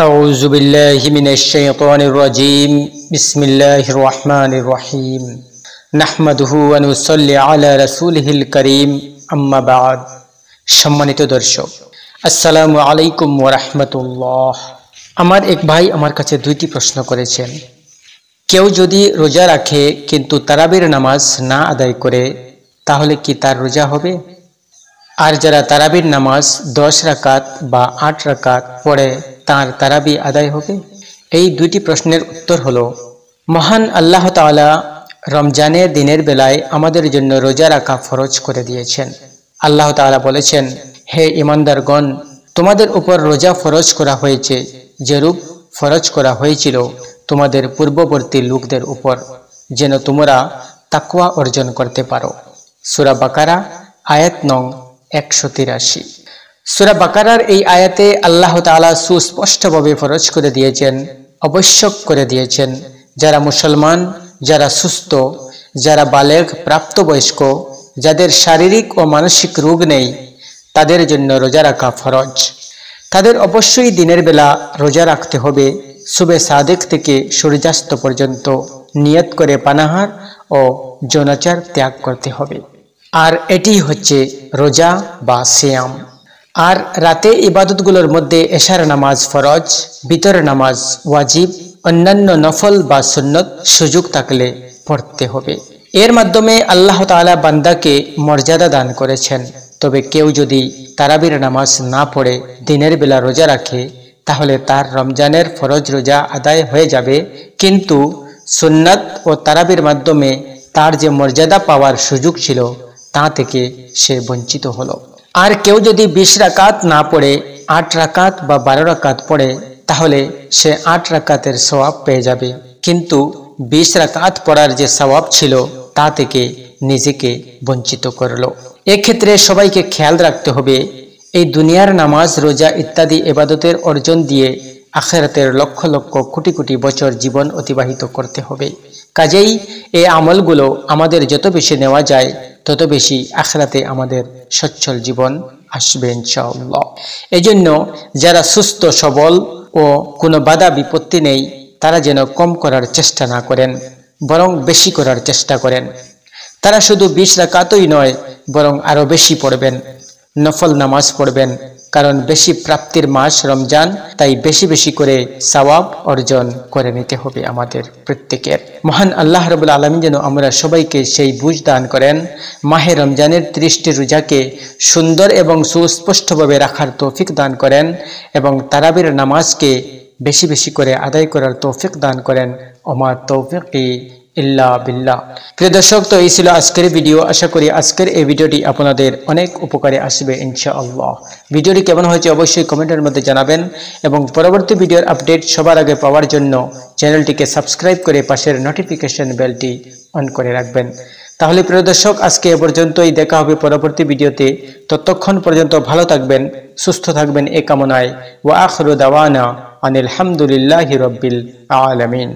أعوذ بالله من الشيطان الرجيم بسم الله الرحمن الرحيم نحمده ونصلي على رسوله الكريم أما بعد সম্মানিত দর্শক আসসালামু আলাইকুম ওরহমতুল্লাহ আমার এক ভাই আমার কাছে দুইটি প্রশ্ন করেছেন কেউ যদি রোজা রাখে কিন্তু তারাবির নামাজ না আদায় করে তাহলে কি তার রোজা হবে আর যারা তারাবির নামাজ দশ রাকাত বা আট রাকাত পড়ে তার তারাবি আদায় হবে? এই দুইটি প্রশ্নের উত্তর হলো, মহান আল্লাহ তাআলা রমজানের দিনের বেলায় আমাদের জন্য রোজা রাখা ফরজ করে দিয়েছেন। আল্লাহ তাআলা বলেছেন, হে ইমানদারগণ তোমাদের উপর রোজা ফরজ করা হয়েছে, যেরূপ ফরজ করা হয়েছিল তোমাদের পূর্ববর্তী লোকদের উপর, যেন তোমরা তাকুয়া অর্জন করতে পারো। সুরা বাকারা, আয়াত নং একশো তিরাশি। সুরা বাকারার এই আয়াতে আল্লাহ তালা সুস্পষ্টভাবে ফরজ করে দিয়েছেন, আবশ্যক করে দিয়েছেন, যারা মুসলমান, যারা সুস্থ, যারা বালেগ প্রাপ্তবয়স্ক, যাদের শারীরিক ও মানসিক রোগ নেই, তাদের জন্য রোজা রাখা ফরজ। তাদের অবশ্যই দিনের বেলা রোজা রাখতে হবে শুভে সাদেক থেকে সূর্যাস্ত পর্যন্ত নিয়ত করে পানাহার ও জনাচার ত্যাগ করতে হবে। আর এটি হচ্ছে রোজা বা সিয়াম। আর রাতে ইবাদতগুলোর মধ্যে এশার নামাজ ফরজ, বিতর নামাজ ওয়াজিব, অন্যান্য নফল বা সুন্নত সুযোগ থাকলে পড়তে হবে। এর মাধ্যমে আল্লাহ তাআলা বান্দাকে মর্যাদা দান করেছেন। তবে কেউ যদি তারাবির নামাজ না পড়ে, দিনের বেলা রোজা রাখে, তাহলে তার রমজানের ফরজ রোজা আদায় হয়ে যাবে। কিন্তু সুন্নাত ও তারাবির মাধ্যমে তার যে মর্যাদা পাওয়ার সুযোগ ছিল, তা থেকে সে বঞ্চিত হলো। আর কেউ যদি বিশ রাকাত না পড়ে, আট রাকাত বা বারো রাকাত পড়ে, তাহলে সে আট রাকাতের সওয়াব পেয়ে যাবে। কিন্তু বিশ রাকাত পড়ার যে সওয়াব ছিল, তা থেকে নিজেকে বঞ্চিত করল। এক্ষেত্রে সবাইকে খেয়াল রাখতে হবে, এই দুনিয়ার নামাজ, রোজা ইত্যাদি এবাদতের অর্জন দিয়ে আখেরাতের লক্ষ লক্ষ কোটি কোটি বছর জীবন অতিবাহিত করতে হবে। কাজেই এই আমলগুলো আমাদের যত বেশি নেওয়া যায়, তত বেশি আখরাতে আমাদের সচ্ছল জীবন আসবে ইনশাআল্লাহ। এজন্য যারা সুস্থ, সবল ও কোনো বাধা, বিপত্তি নেই, তারা যেন কম করার চেষ্টা না করেন, বরং বেশি করার চেষ্টা করেন। তারা শুধু বিশ রাকাতই নয়, বরং আরও বেশি পড়বেন, নফল নামাজ পড়বেন কারণ বেশি প্রাপ্তির মাস রমজান, তাই বেশি বেশি করে সওয়াব অর্জন করে নিতে হবে আমাদের প্রত্যেকের। মহান আল্লাহ রবুল আলমী যেন আমরা সবাইকে সেই বুঝ দান করেন, মাহে রমজানের ত্রিশটি রোজাকে সুন্দর এবং সুস্পষ্টভাবে রাখার তৌফিক দান করেন এবং তারাবির নামাজকে বেশি বেশি করে আদায় করার তৌফিক দান করেন। ওমার তৌফিক ইল্লা বিল্লাহ। প্রিয় দর্শক, তো এই ছিল আজকের ভিডিও আশা করি আজকের এই ভিডিওটি আপনাদের অনেক উপকারে আসবে, ইনশাআল্লাহ। ভিডিওটি কেমন হয়েছে অবশ্যই কমেন্টের মধ্যে জানাবেন এবং পরবর্তী ভিডিওর আপডেট সবার আগে পাওয়ার জন্য চ্যানেলটিকে সাবস্ক্রাইব করে পাশের নোটিফিকেশন বেলটি অন করে রাখবেন। তাহলে প্রিয় দর্শক, আজকে এ পর্যন্তই। দেখা হবে পরবর্তী ভিডিওতে ততক্ষণ পর্যন্ত ভালো থাকবেন, সুস্থ থাকবেন এ কামনায়। ওয়া আখরু দাওয়ানা আনিল হামদুলিল্লাহি রব্বিল আলামিন।